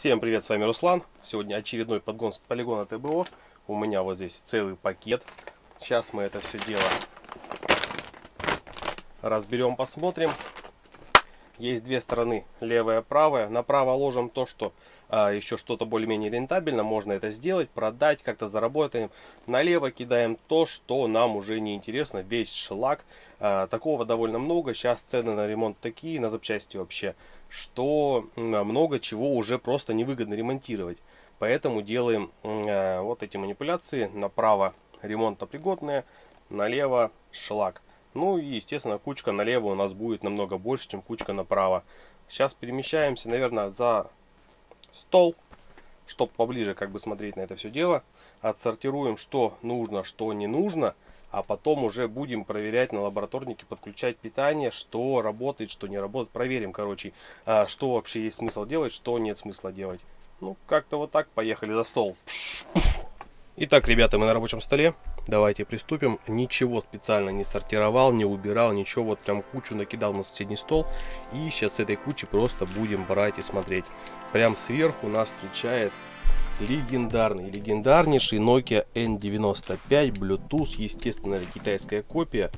Всем привет, с вами Руслан. Сегодня очередной подгон с полигона ТБО. У меня вот здесь целый пакет. Сейчас мы это все дело разберем, посмотрим. Есть две стороны, левая правая. Направо ложим то, что а, еще что-то более-менее рентабельно. Можно это сделать, продать, как-то заработаем. Налево кидаем то, что нам уже не интересно. Весь шлак. А, такого довольно много. Сейчас цены на ремонт такие, на запчасти вообще, что много чего уже просто невыгодно ремонтировать. Поэтому делаем а, вот эти манипуляции. Направо ремонтопригодные, налево шлак. Ну и, естественно, кучка налево у нас будет намного больше, чем кучка направо. Сейчас перемещаемся, наверное, за стол, чтобы поближе как бы смотреть на это все дело. Отсортируем, что нужно, что не нужно. А потом уже будем проверять на лабораторнике, подключать питание, что работает, что не работает. Проверим, короче, а, что вообще есть смысл делать, что нет смысла делать. Ну, как-то вот так. Поехали за стол. Итак, ребята, мы на рабочем столе. Давайте приступим. Ничего специально не сортировал, не убирал, ничего. Вот прям кучу накидал на соседний стол. И сейчас с этой кучи просто будем брать и смотреть. Прям сверху нас встречает легендарный, легендарнейший Nokia N95 Bluetooth. Естественно, китайская копия.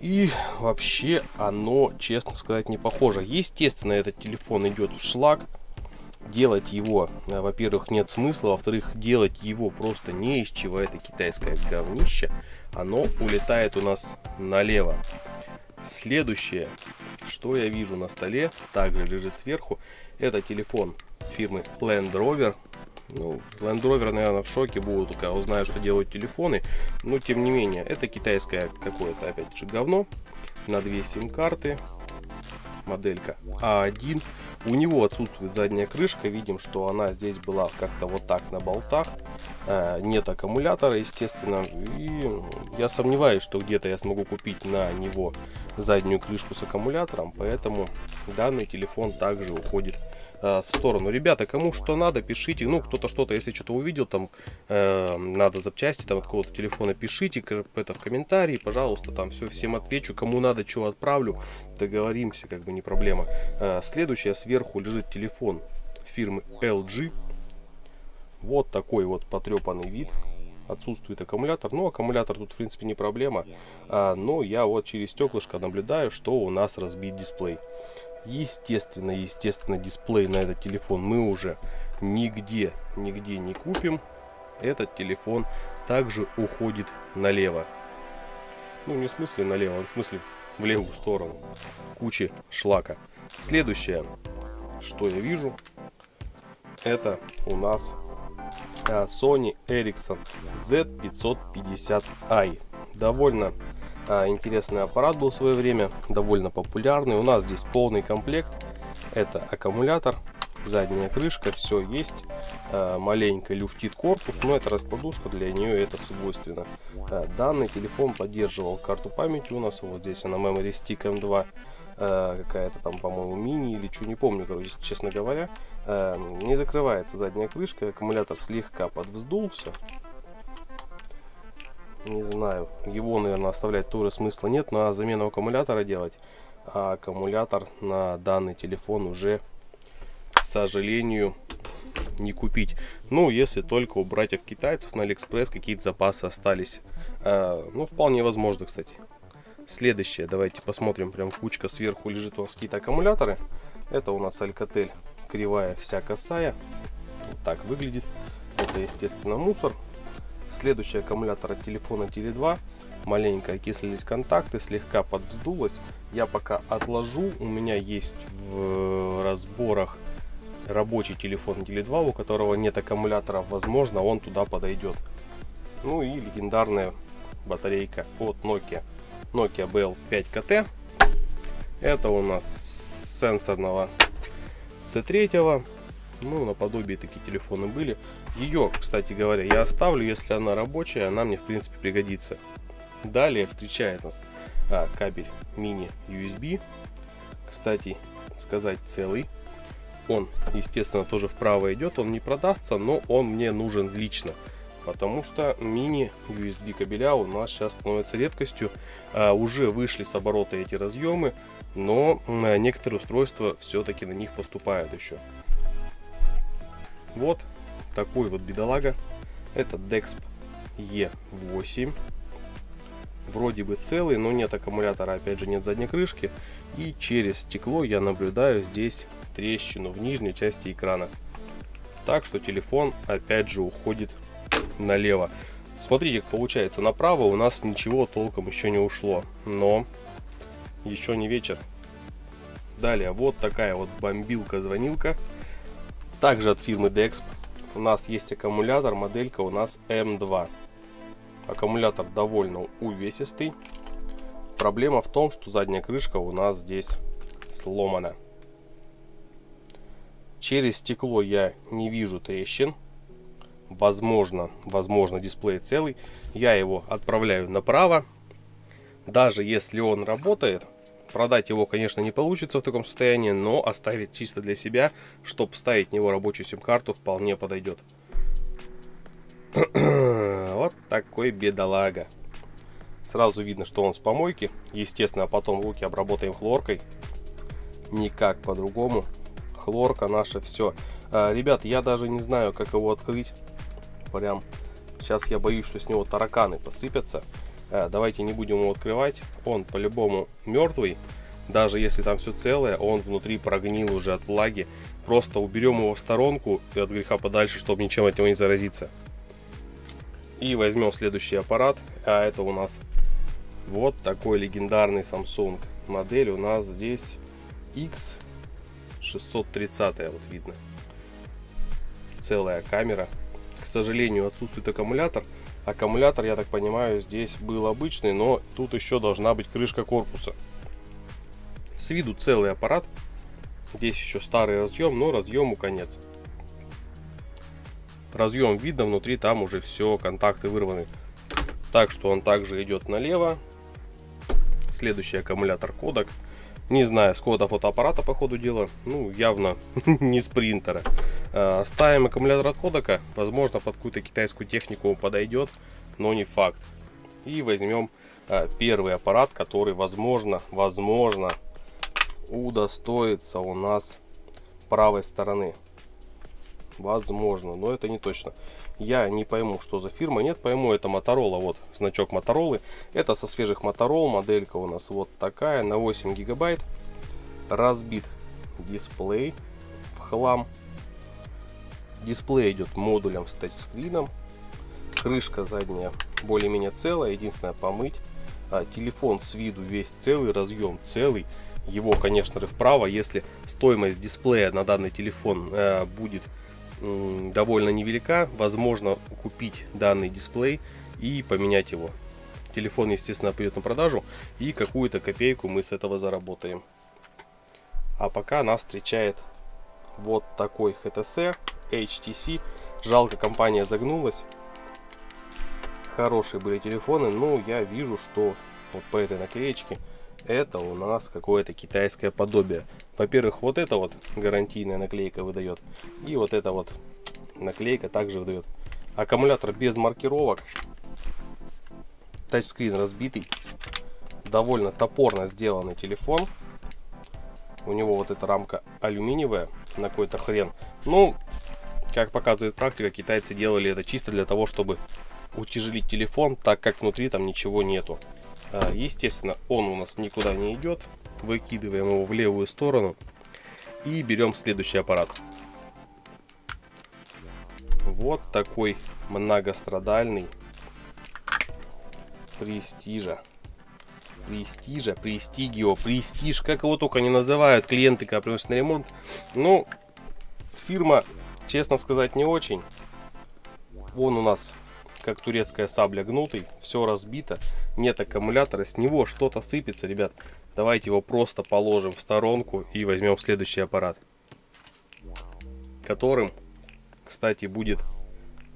И вообще оно, честно сказать, не похоже. Естественно, этот телефон идет в шлак делать его, э, во-первых, нет смысла, во-вторых, делать его просто не из чего это китайское говнище, оно улетает у нас налево. Следующее, что я вижу на столе, также лежит сверху, это телефон фирмы Land Rover. Ну, Land Rover, наверное, в шоке будут, когда узнают, что делают телефоны. Но, тем не менее, это китайское какое-то, опять же, говно. На две сим-карты. Моделька А1 у него отсутствует задняя крышка, видим, что она здесь была как-то вот так на болтах. Э, нет аккумулятора, естественно. И я сомневаюсь, что где-то я смогу купить на него заднюю крышку с аккумулятором, поэтому данный телефон также уходит Э, в сторону. Ребята, кому что надо, пишите. Ну, кто-то что-то, если что-то увидел, там э, надо запчасти там от какого-то телефона, пишите это в комментарии, пожалуйста, там все всем отвечу. Кому надо, что отправлю, договоримся, как бы не проблема. Э, следующее сверху лежит телефон фирмы LG. Вот такой вот потрепанный вид отсутствует аккумулятор. Ну, аккумулятор тут, в принципе, не проблема. А, но я вот через стеклышко наблюдаю, что у нас разбит дисплей. Естественно, естественно, дисплей на этот телефон мы уже нигде, нигде не купим. Этот телефон также уходит налево. Ну, не в смысле налево, а в смысле в левую сторону. Кучи шлака. Следующее, что я вижу, это у нас а, Sony Ericsson Z550i. Довольно интересный аппарат был в свое время, довольно популярный. У нас здесь полный комплект. Это аккумулятор, задняя крышка, все есть. А, маленько люфтит корпус, но это раскладушка, для нее это свойственно. А, данный телефон поддерживал карту памяти у нас, вот здесь она Memory Stick M2 какая-то там, по-моему, мини или что, не помню, короче, честно говоря. Не закрывается задняя крышка, аккумулятор слегка подвздулся, не знаю, его, наверное, оставлять тоже смысла нет, на замену аккумулятора делать. А аккумулятор на данный телефон уже, к сожалению, не купить. Ну, если только у братьев китайцев на Алиэкспресс какие-то запасы остались. А, ну, вполне возможно, кстати. Следующее, давайте посмотрим, прям кучка сверху лежит у нас какие-то аккумуляторы. Это у нас Alcatel кривая вся косая. Вот так выглядит. Это, естественно, мусор. Следующий аккумулятор от телефона Теле2. Маленько окислились контакты, слегка подвздулось. Я пока отложу. У меня есть в разборах рабочий телефон Теле2, у которого нет аккумулятора. Возможно, он туда подойдет. Ну и легендарная батарейка от Nokia. Nokia BL5KT. Это у нас сенсорного C3. Ну, наподобие такие телефоны были. Ее, кстати говоря, я оставлю, если она рабочая, она мне в принципе пригодится. Далее встречает нас а, кабель мини USB. Кстати, сказать целый. Он, естественно, тоже вправо идет, он не продастся, но он мне нужен лично. Потому что мини USB кабеля у нас сейчас становится редкостью. А, уже вышли с оборота эти разъемы, но некоторые устройства все-таки на них поступают еще. Вот такой вот бедолага. Это Dexp E8. Вроде бы целый, но нет аккумулятора, опять же нет задней крышки. И через стекло я наблюдаю здесь трещину в нижней части экрана. Так что телефон опять же уходит налево. Смотрите, как получается, направо у нас ничего толком еще не ушло. Но еще не вечер. Далее, вот такая вот бомбилка-звонилка. Также от фирмы Dexp. У нас есть аккумулятор, моделька у нас М2. Аккумулятор довольно увесистый. Проблема в том, что задняя крышка у нас здесь сломана. Через стекло я не вижу трещин. Возможно, возможно дисплей целый. Я его отправляю направо. Даже если он работает, продать его, конечно, не получится в таком состоянии, но оставить чисто для себя, чтобы вставить в него рабочую сим-карту, вполне подойдет. вот такой бедолага. Сразу видно, что он с помойки. Естественно, потом руки обработаем хлоркой. Никак по-другому. Хлорка наша все. А, ребят, я даже не знаю, как его открыть. Прям сейчас я боюсь, что с него тараканы посыпятся. А, давайте не будем его открывать. Он по-любому мертвый. Даже если там все целое, он внутри прогнил уже от влаги. Просто уберем его в сторонку и от греха подальше, чтобы ничем него не заразиться. И возьмем следующий аппарат, а это у нас вот такой легендарный Samsung. Модель у нас здесь X630, вот видно. Целая камера. К сожалению, отсутствует аккумулятор. Аккумулятор, я так понимаю, здесь был обычный, но тут еще должна быть крышка корпуса. С виду целый аппарат. Здесь еще старый разъем, но разъему конец разъем видно, внутри там уже все, контакты вырваны. Так что он также идет налево. Следующий аккумулятор кодек. Не знаю, с кода фотоаппарата по ходу дела. Ну, явно не с принтера. А, ставим аккумулятор от кодека. Возможно, под какую-то китайскую технику он подойдет, но не факт. И возьмем а, первый аппарат, который, возможно, возможно, удостоится у нас правой стороны. Возможно, но это не точно. Я не пойму, что за фирма. Нет, пойму, это Motorola. Вот значок Motorola. Это со свежих Motorola. Моделька у нас вот такая, на 8 гигабайт. Разбит дисплей в хлам. Дисплей идет модулем с тачскрином. Крышка задняя более-менее целая. Единственное, помыть. А, телефон с виду весь целый, разъем целый. Его, конечно же, вправо. Если стоимость дисплея на данный телефон э, будет довольно невелика. Возможно купить данный дисплей и поменять его. Телефон, естественно, пойдет на продажу и какую-то копейку мы с этого заработаем. А пока нас встречает вот такой HTC HTC. Жалко, компания загнулась. Хорошие были телефоны, но я вижу, что вот по этой наклеечке это у нас какое-то китайское подобие. Во-первых, вот это вот гарантийная наклейка выдает. И вот эта вот наклейка также выдает. Аккумулятор без маркировок. Тачскрин разбитый. Довольно топорно сделанный телефон. У него вот эта рамка алюминиевая на какой-то хрен. Ну, как показывает практика, китайцы делали это чисто для того, чтобы утяжелить телефон, так как внутри там ничего нету. А, естественно, он у нас никуда не идет. Выкидываем его в левую сторону. И берем следующий аппарат. Вот такой многострадальный престижа. Престижа, престигио, престиж, как его только не называют клиенты, когда приносят на ремонт. Ну, фирма, честно сказать, не очень. Вон у нас как турецкая сабля гнутый, все разбито, нет аккумулятора, с него что-то сыпется, ребят. Давайте его просто положим в сторонку и возьмем следующий аппарат. Которым, кстати, будет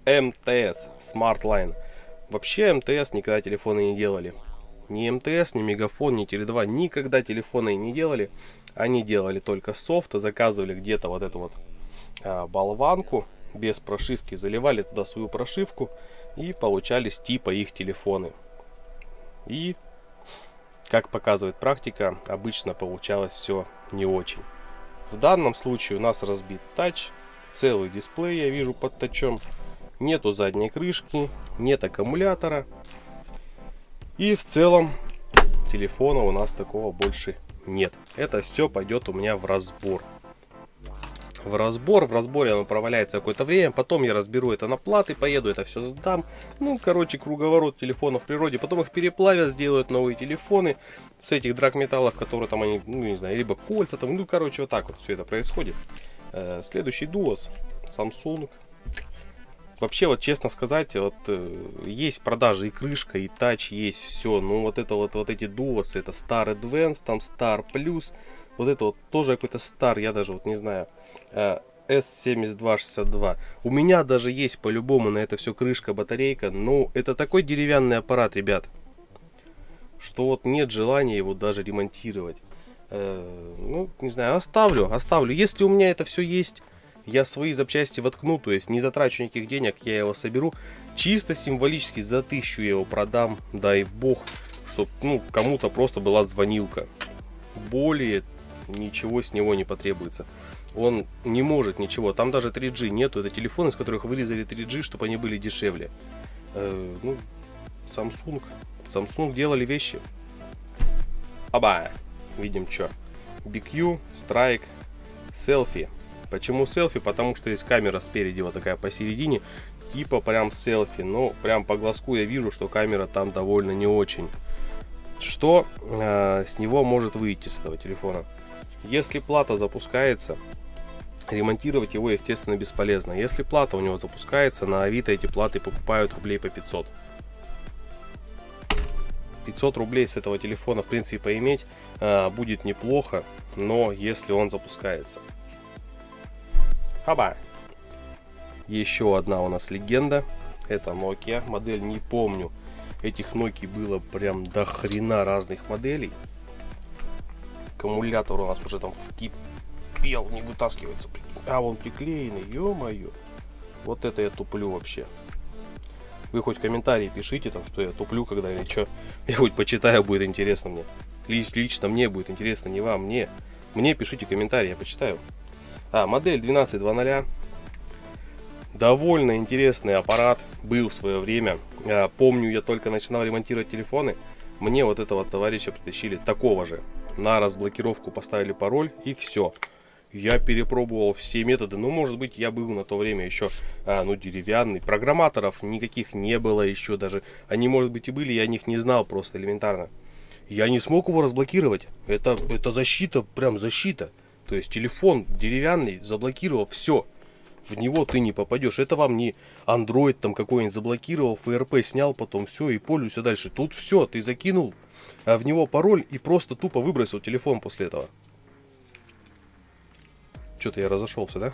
МТС Smart Line. Вообще МТС никогда телефоны не делали. Ни МТС, ни Мегафон, ни Теле2 никогда телефоны не делали. Они делали только софт, заказывали где-то вот эту вот болванку без прошивки, заливали туда свою прошивку и получались типа их телефоны. И, как показывает практика, обычно получалось все не очень. В данном случае у нас разбит тач, целый дисплей, я вижу под тачом. Нету задней крышки, нет аккумулятора. И в целом телефона у нас такого больше нет. Это все пойдет у меня в разбор. В разбор, в разборе оно проваляется какое-то время, потом я разберу это на платы, поеду это все сдам. Ну, короче, круговорот телефонов в природе. Потом их переплавят, сделают новые телефоны с этих драгметаллов, которые там они, ну, не знаю, либо кольца там, ну, короче, вот так вот все это происходит. Э, следующий дуос, Samsung. Вообще, вот честно сказать, вот э, есть продажи и крышка, и тач есть, все. Ну, вот это вот, вот эти дуосы, это Star Advance, там Star Plus, вот это вот тоже какой-то Star, я даже вот не знаю. S7262. Э, У меня даже есть по-любому на это все крышка, батарейка. Ну, это такой деревянный аппарат, ребят, что вот нет желания его даже ремонтировать. Э, ну, не знаю, оставлю, оставлю. Если у меня это все есть, я свои запчасти воткну, то есть не затрачу никаких денег, я его соберу. Чисто символически за тысячу я его продам, дай бог, чтобы ну, кому-то просто была звонилка. Более ничего с него не потребуется. Он не может ничего. Там даже 3G нету. Это телефоны, из которых вырезали 3G, чтобы они были дешевле. Э, ну, Samsung. Samsung делали вещи. Аба. Видим что. BQ, Strike, селфи. Почему селфи? Потому что есть камера спереди вот такая посередине. Типа прям селфи. Но прям по глазку я вижу, что камера там довольно не очень. Что э, с него может выйти с этого телефона? Если плата запускается, ремонтировать его, естественно, бесполезно. Если плата у него запускается, на Авито эти платы покупают рублей по 500. 500 рублей с этого телефона, в принципе, поиметь э, будет неплохо, но если он запускается. Хаба! Еще одна у нас легенда. Это Nokia. Модель не помню. Этих Nokia было прям до хрена разных моделей аккумулятор у нас уже там вкипел, не вытаскивается. А, он приклеенный, ё-моё. Вот это я туплю вообще. Вы хоть комментарии пишите, там, что я туплю, когда или что. Я хоть почитаю, будет интересно мне. Лич, лично мне будет интересно, не вам, мне. Мне пишите комментарии, я почитаю. А, модель 12.2.0. Довольно интересный аппарат был в свое время. Я помню, я только начинал ремонтировать телефоны. Мне вот этого товарища притащили такого же на разблокировку поставили пароль и все. Я перепробовал все методы, ну, может быть, я был на то время еще, а, ну, деревянный. Программаторов никаких не было еще даже. Они, может быть, и были, я о них не знал просто элементарно. Я не смог его разблокировать. Это, это защита, прям защита. То есть телефон деревянный, заблокировал все. В него ты не попадешь. Это вам не Android там какой-нибудь заблокировал, ФРП снял, потом все и пользуйся дальше. Тут все, ты закинул, а в него пароль и просто тупо выбросил телефон после этого. Что-то я разошелся, да?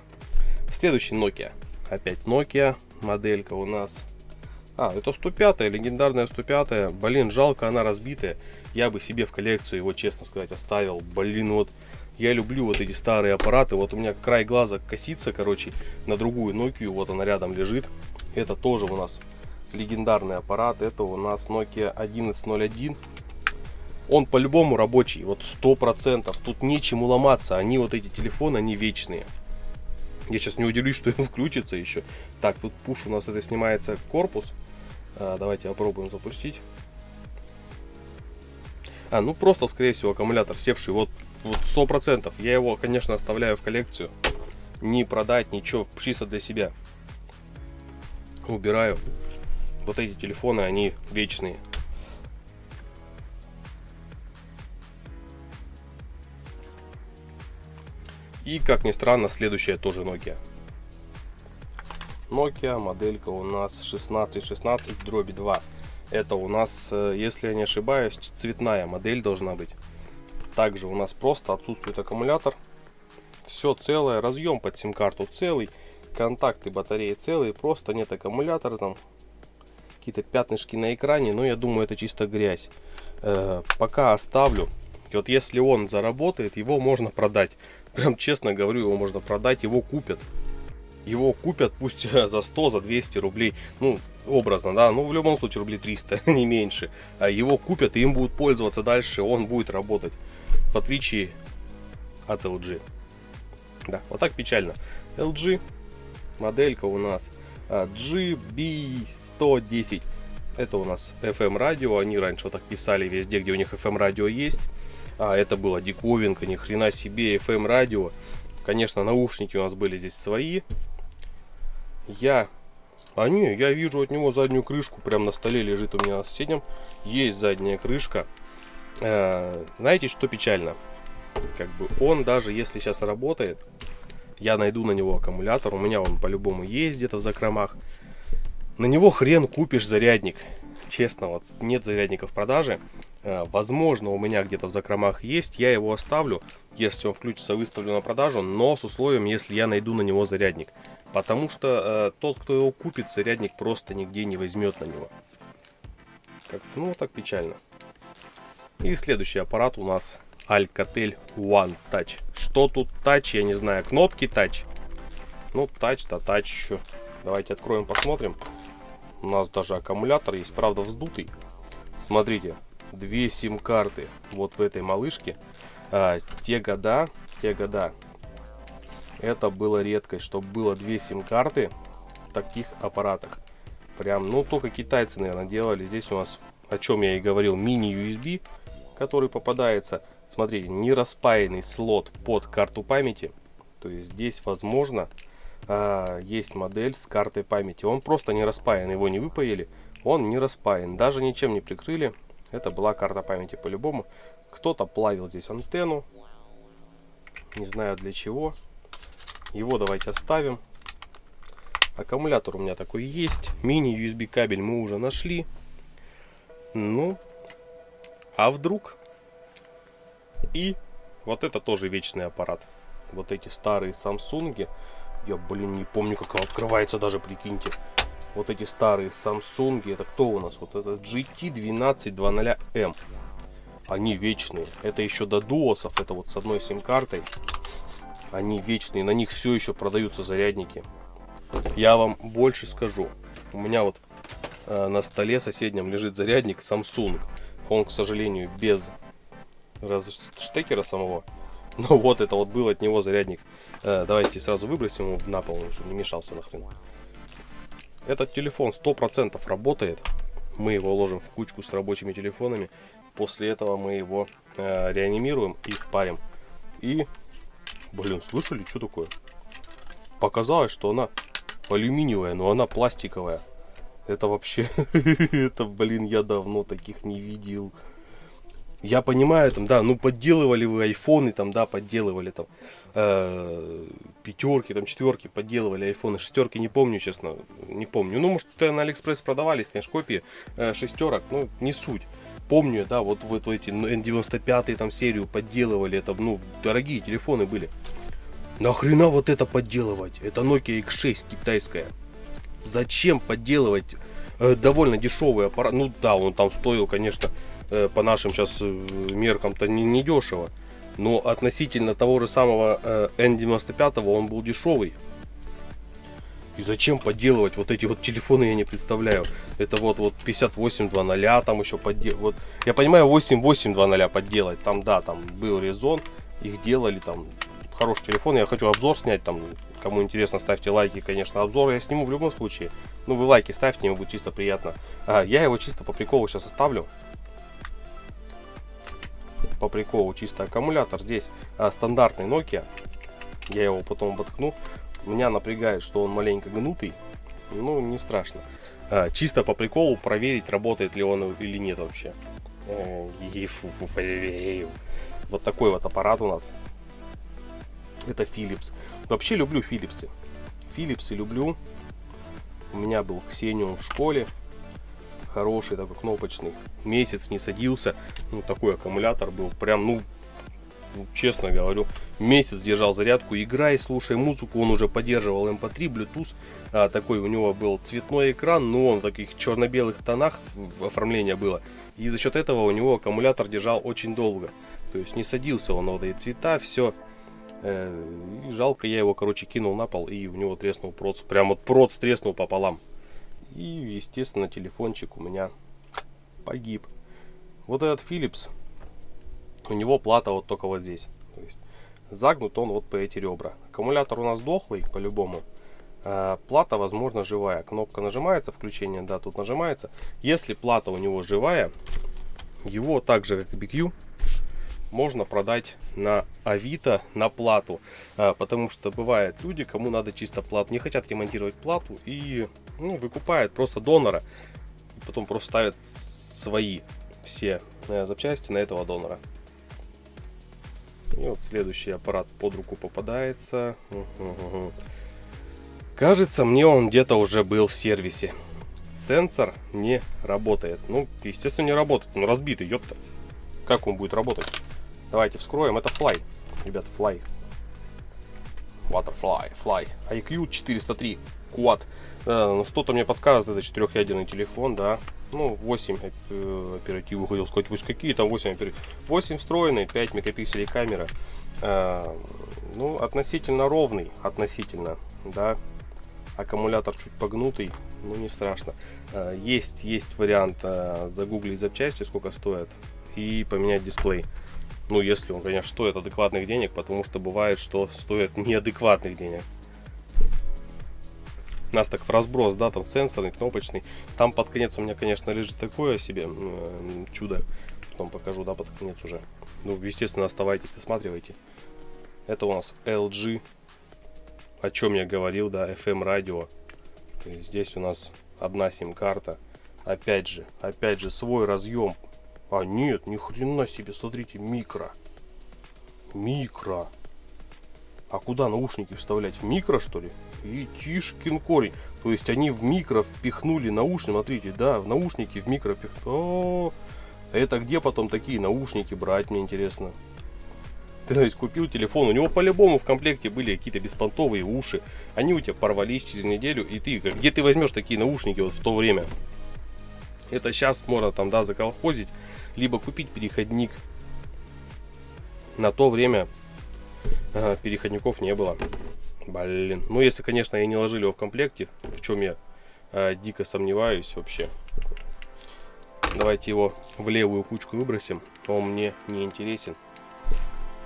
Следующий Nokia. Опять Nokia моделька у нас. А, это 105 легендарная 105 Блин, жалко, она разбитая. Я бы себе в коллекцию его, честно сказать, оставил. Блин, вот я люблю вот эти старые аппараты. Вот у меня край глаза косится, короче, на другую Nokia. Вот она рядом лежит. Это тоже у нас легендарный аппарат. Это у нас Nokia 1101 он по-любому рабочий, вот сто процентов. Тут нечему ломаться, они вот эти телефоны, они вечные. Я сейчас не удивлюсь, что он включится еще. Так, тут пуш у нас это снимается корпус. А, давайте попробуем запустить. А, ну просто, скорее всего, аккумулятор севший. Вот, вот 100%. Я его, конечно, оставляю в коллекцию. Не продать, ничего, чисто для себя. Убираю. Вот эти телефоны, они вечные. И, как ни странно, следующая тоже Nokia. Nokia, моделька у нас 1616 дробь 2. Это у нас, э, если я не ошибаюсь, цветная модель должна быть. Также у нас просто отсутствует аккумулятор. Все целое, разъем под сим-карту целый, контакты батареи целые, просто нет аккумулятора там. Какие-то пятнышки на экране, но я думаю это чисто грязь. Э, пока оставлю. И вот если он заработает, его можно продать. Прям честно говорю, его можно продать, его купят. Его купят пусть за 100, за 200 рублей. Ну, образно, да. Ну, в любом случае, рублей 300, не меньше. А его купят, и им будут пользоваться дальше, он будет работать. В отличие от LG. Да, вот так печально. LG Моделька у нас а, GB110. Это у нас FM радио. Они раньше вот так писали везде, где у них FM радио есть. А это было диковинка, ни хрена себе FM радио. Конечно, наушники у нас были здесь свои. Я... А не, я вижу от него заднюю крышку. Прям на столе лежит у меня на соседнем. Есть задняя крышка. Э, знаете, что печально? Как бы он даже если сейчас работает, я найду на него аккумулятор. У меня он по-любому есть где-то в закромах. На него хрен купишь зарядник. Честно, вот нет зарядника в продаже. Э, возможно, у меня где-то в закромах есть. Я его оставлю, если он включится, выставлю на продажу. Но с условием, если я найду на него зарядник. Потому что э, тот, кто его купит, зарядник просто нигде не возьмет на него. Как, ну, так печально. И следующий аппарат у нас Alcatel One Touch. Что тут Touch, я не знаю. Кнопки Touch. Ну, Touch-то Touch. Давайте откроем, посмотрим. У нас даже аккумулятор есть, правда вздутый. Смотрите, две сим-карты вот в этой малышке. А, те года, те года, это было редкость, чтобы было две сим-карты в таких аппаратах. Прям, ну, только китайцы, наверное, делали. Здесь у нас, о чем я и говорил, мини-USB, который попадается. Смотрите, не распаянный слот под карту памяти. То есть здесь, возможно, а, есть модель с картой памяти. Он просто не распаян, его не выпаяли. Он не распаян, даже ничем не прикрыли. Это была карта памяти по-любому. Кто-то плавил здесь антенну. Не знаю для чего. Его давайте оставим. Аккумулятор у меня такой есть. Мини-USB кабель мы уже нашли. Ну, а вдруг? И вот это тоже вечный аппарат. Вот эти старые Samsung. Я, блин, не помню, как он открывается даже, прикиньте. Вот эти старые Samsung. Это кто у нас? Вот это GT1220M. Они вечные. Это еще до дуосов. Это вот с одной сим-картой. Они вечные. На них все еще продаются зарядники. Я вам больше скажу. У меня вот э, на столе соседнем лежит зарядник Samsung. Он, к сожалению, без штекера самого. Но вот это вот был от него зарядник. Э, давайте сразу выбросим его на пол, чтобы не мешался нахрен. Этот телефон 100% работает. Мы его ложим в кучку с рабочими телефонами. После этого мы его э, реанимируем и впарим. И, блин, слышали, что такое? Показалось, что она алюминиевая, но она пластиковая. Это вообще, это, блин, я давно таких не видел. Я понимаю, там, да, ну подделывали вы айфоны, там, да, подделывали там э, пятерки, там четверки, подделывали айфоны, шестерки, не помню, честно, не помню. Ну, может, на Алиэкспресс продавались, конечно, копии э, шестерок, ну, не суть. Помню, да, вот, вот эти N95 там серию подделывали, это, ну, дорогие телефоны были. Нахрена вот это подделывать? Это Nokia X6 китайская. Зачем подделывать э, довольно дешевый аппарат? Ну да, он там стоил, конечно, по нашим сейчас э, меркам-то не, не дешево. Но относительно того же самого э, N95 он был дешевый. И зачем подделывать вот эти вот телефоны, я не представляю. Это вот, вот 5800, там еще подделать. Вот, я понимаю, 8820 подделать. Там, да, там был резон. Их делали, там, хороший телефон. Я хочу обзор снять, там, кому интересно, ставьте лайки, конечно, обзор я сниму в любом случае. Ну, вы лайки ставьте, мне будет чисто приятно. А, я его чисто по приколу сейчас оставлю по приколу чисто аккумулятор. Здесь а, стандартный Nokia. Я его потом воткну. Меня напрягает, что он маленько гнутый. Ну, не страшно. А, чисто по приколу проверить, работает ли он или нет вообще. Вот такой вот аппарат у нас. Это Philips. Вообще люблю Philips. Philips люблю. У меня был Xenium в школе хороший, такой кнопочный. Месяц не садился. Ну, такой аккумулятор был. Прям, ну, честно говорю, месяц держал зарядку. Играй, слушай музыку. Он уже поддерживал MP3, эм Bluetooth. А, такой у него был цветной экран, но он в таких черно-белых тонах оформление было. И за счет этого у него аккумулятор держал очень долго. То есть не садился он вот эти цвета, все. Э, и жалко, я его, короче, кинул на пол, и у него треснул проц. Прям вот проц треснул пополам. И, естественно, телефончик у меня погиб. Вот этот Philips, у него плата вот только вот здесь. То есть загнут он вот по эти ребра. Аккумулятор у нас дохлый, по-любому. А, плата, возможно, живая. Кнопка нажимается, включение, да, тут нажимается. Если плата у него живая, его так же, как и BQ, можно продать на Авито на плату. А, потому что бывают люди, кому надо чисто плату, не хотят ремонтировать плату и ну, выкупают просто донора. И потом просто ставят свои все э, запчасти на этого донора. И вот следующий аппарат под руку попадается. Кажется, мне он где-то уже был в сервисе. Сенсор не работает. Ну, естественно, не работает. Он разбитый, ёпта. Как он будет работать? Давайте вскроем. Это Fly. Ребята, Fly. Waterfly, Fly. IQ 403. Quad. Э, ну, что-то мне подсказывает, это четырехъядерный телефон, да. Ну, 8 э, оперативы, хотел сказать, пусть какие там 8 оперативы. 8 встроенный, 5 мегапикселей камера. Э, ну, относительно ровный, относительно, да. Аккумулятор чуть погнутый, ну не страшно. Э, есть, есть вариант э, загуглить запчасти, сколько стоят, и поменять дисплей. Ну, если он, конечно, стоит адекватных денег, потому что бывает, что стоит неадекватных денег. У нас так в разброс, да, там сенсорный, кнопочный. Там под конец у меня, конечно, лежит такое себе э, чудо. Потом покажу, да, под конец уже. Ну, естественно, оставайтесь, досматривайте. Это у нас LG. О чем я говорил, да, FM радио. Здесь у нас одна сим-карта. Опять же, опять же, свой разъем. А нет, ни хрена себе, смотрите, микро. Микро. А куда наушники вставлять? В микро, что ли? И тишкин корень. То есть они в микро впихнули наушники. Смотрите, да, в наушники в микро впихнули. Это где потом такие наушники брать, мне интересно. Ты, то есть, купил телефон, у него по-любому в комплекте были какие-то беспонтовые уши. Они у тебя порвались через неделю, и ты, где ты возьмешь такие наушники вот в то время? Это сейчас можно там, да, заколхозить, либо купить переходник. На то время Ага, переходников не было. Блин. Ну, если, конечно, и не ложили его в комплекте, в чем я э, дико сомневаюсь вообще. Давайте его в левую кучку выбросим. Он мне не интересен.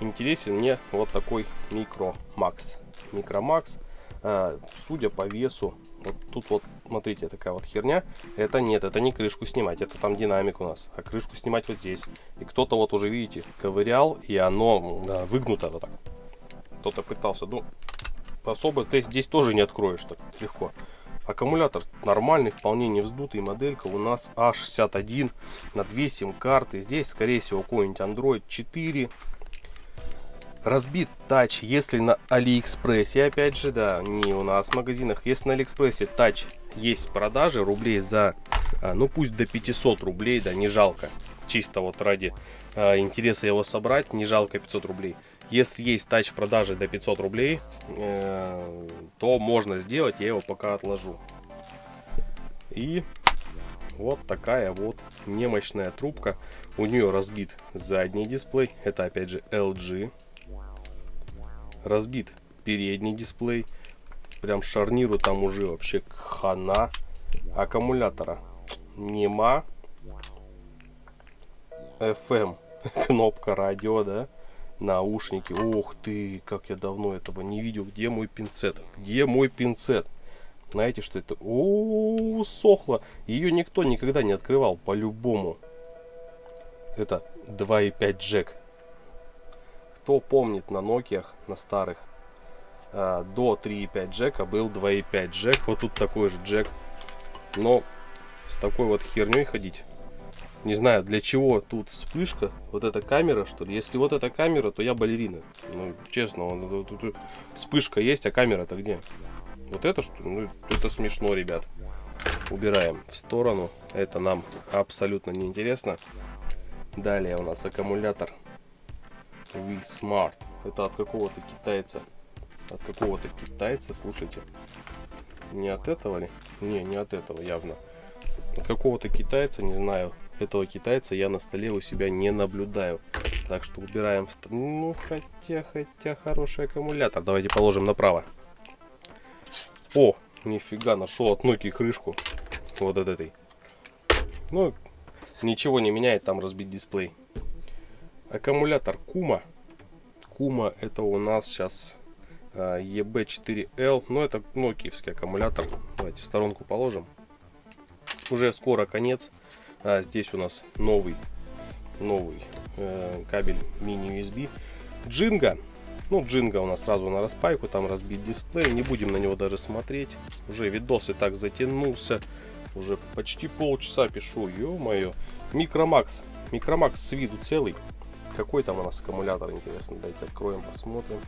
Интересен мне вот такой Micro Max. Micro Max, э, судя по весу, вот тут вот, смотрите, такая вот херня. Это нет, это не крышку снимать, это там динамик у нас. А крышку снимать вот здесь. И кто-то вот уже, видите, ковырял, и оно да, выгнуто вот так кто-то пытался. Ну, особо здесь, здесь тоже не откроешь так легко. Аккумулятор нормальный, вполне не вздутый. Моделька у нас A61 на 2 сим-карты. Здесь, скорее всего, какой-нибудь Android 4. Разбит тач, если на Алиэкспрессе, опять же, да, не у нас в магазинах. Если на Алиэкспрессе тач есть в продаже, рублей за, а, ну пусть до 500 рублей, да, не жалко. Чисто вот ради а, интереса его собрать, не жалко 500 рублей. Если есть тач в продаже до 500 рублей, э, то можно сделать, я его пока отложу. И вот такая вот немощная трубка. У нее разбит задний дисплей, это опять же LG. Разбит передний дисплей. Прям шарниру там уже вообще хана. Аккумулятора нема. FM кнопка радио, да наушники. Ух ты, как я давно этого не видел. Где мой пинцет? Где мой пинцет? Знаете, что это? О, сохло. Ее никто никогда не открывал, по-любому. Это 2.5 джек. Кто помнит на Nokia, на старых, а, до 3.5 джека был 2.5 джек. Вот тут такой же джек. Но с такой вот херней ходить не знаю, для чего тут вспышка, вот эта камера, что ли. Если вот эта камера, то я балерина. Ну, честно, он, тут вспышка есть, а камера-то где? Вот это что Ну, это смешно, ребят. Убираем в сторону. Это нам абсолютно не интересно. Далее у нас аккумулятор V Smart. Это от какого-то китайца. От какого-то китайца, слушайте. Не от этого ли? Не, не от этого явно. От какого-то китайца, не знаю этого китайца я на столе у себя не наблюдаю. Так что убираем. Ну, хотя, хотя хороший аккумулятор. Давайте положим направо. О, нифига, нашел от Nokia крышку. Вот от этой. Ну, ничего не меняет, там разбить дисплей. Аккумулятор Кума. Кума это у нас сейчас EB4L. Но это нокиевский аккумулятор. Давайте в сторонку положим. Уже скоро конец. А здесь у нас новый, новый э, кабель мини-USB. Джинга. Ну, Джинга у нас сразу на распайку, там разбит дисплей. Не будем на него даже смотреть. Уже видос и так затянулся. Уже почти полчаса пишу. Ё-моё. Микромакс. Микромакс с виду целый. Какой там у нас аккумулятор, интересно. Давайте откроем, посмотрим.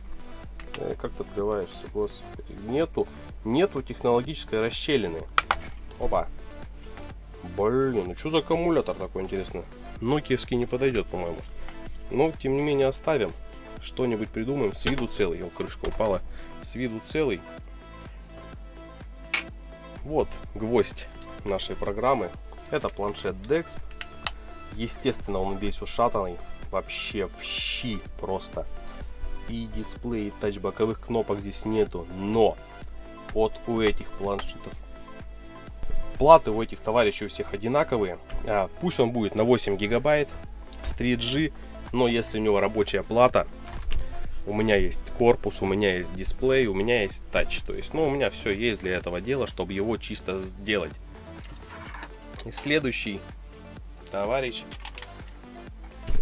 Э, как ты открываешься, господи. Нету, нету технологической расщелины. Опа. Блин, ну что за аккумулятор такой интересный? Нокиевский не подойдет, по-моему. Но, тем не менее, оставим. Что-нибудь придумаем. С виду целый. Его крышка упала. С виду целый. Вот гвоздь нашей программы. Это планшет DEX. Естественно, он весь ушатанный. Вообще в щи просто. И дисплей, и тач боковых кнопок здесь нету. Но вот у этих планшетов платы у этих товарищей у всех одинаковые. А, пусть он будет на 8 гигабайт с 3G, но если у него рабочая плата, у меня есть корпус, у меня есть дисплей, у меня есть тач. То есть, ну, у меня все есть для этого дела, чтобы его чисто сделать. И следующий товарищ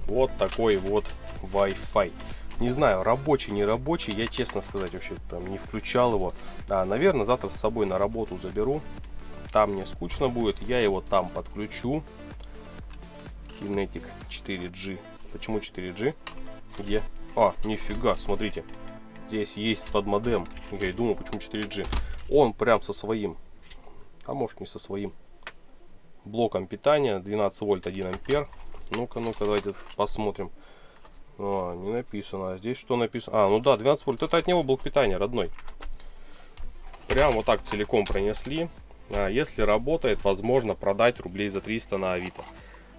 вот такой вот Wi-Fi. Не знаю, рабочий, не рабочий, я честно сказать вообще там не включал его. А, наверное, завтра с собой на работу заберу там мне скучно будет, я его там подключу. Kinetic 4G. Почему 4G? Где? А, нифига, смотрите. Здесь есть под модем. Я и думаю, почему 4G. Он прям со своим, а может не со своим, блоком питания. 12 вольт 1 ампер. Ну-ка, ну-ка, давайте посмотрим. А, не написано. А здесь что написано? А, ну да, 12 вольт. Это от него блок питания родной. Прям вот так целиком пронесли. А если работает, возможно продать рублей за 300 на Авито.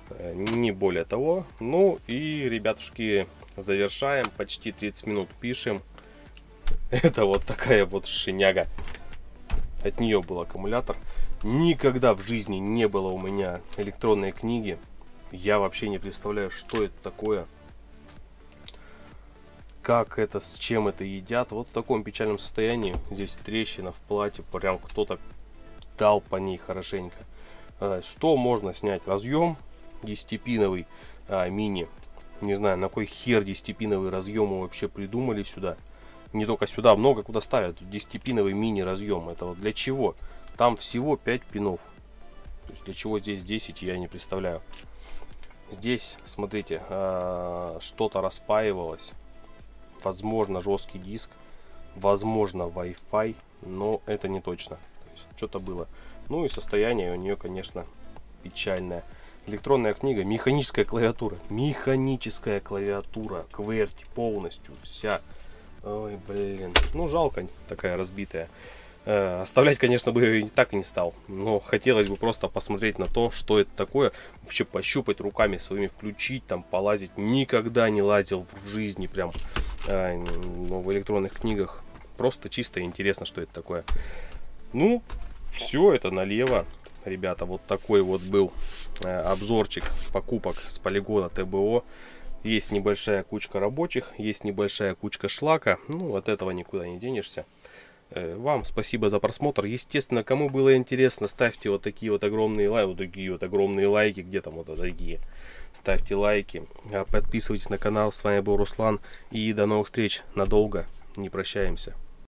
Э, не более того. Ну и, ребятушки, завершаем. Почти 30 минут пишем. Это вот такая вот шиняга. От нее был аккумулятор. Никогда в жизни не было у меня электронной книги. Я вообще не представляю, что это такое. Как это, с чем это едят. Вот в таком печальном состоянии. Здесь трещина в плате. Прям кто-то дал по ней хорошенько. А, что можно снять? Разъем 10-пиновый а, мини. Не знаю, на кой хер 10-пиновый разъем вообще придумали сюда. Не только сюда, много куда ставят. 10-пиновый мини разъем. Это вот для чего? Там всего 5 пинов. для чего здесь 10, я не представляю. Здесь, смотрите, а, что-то распаивалось. Возможно, жесткий диск. Возможно, Wi-Fi. Но это не точно что-то было. Ну и состояние у нее, конечно, печальное. Электронная книга, механическая клавиатура. Механическая клавиатура. QWERTY полностью вся. Ой, блин. Ну, жалко, такая разбитая. Э, оставлять, конечно, бы ее и так и не стал. Но хотелось бы просто посмотреть на то, что это такое. Вообще пощупать руками своими, включить, там, полазить. Никогда не лазил в жизни прям ну, в электронных книгах. Просто чисто интересно, что это такое. Ну, все это налево. Ребята, вот такой вот был э, обзорчик покупок с полигона ТБО. Есть небольшая кучка рабочих, есть небольшая кучка шлака. Ну, от этого никуда не денешься. Э, вам спасибо за просмотр. Естественно, кому было интересно, ставьте вот такие вот огромные лайки, вот такие вот огромные лайки, где там вот такие. Ставьте лайки, а подписывайтесь на канал. С вами был Руслан и до новых встреч. Надолго не прощаемся.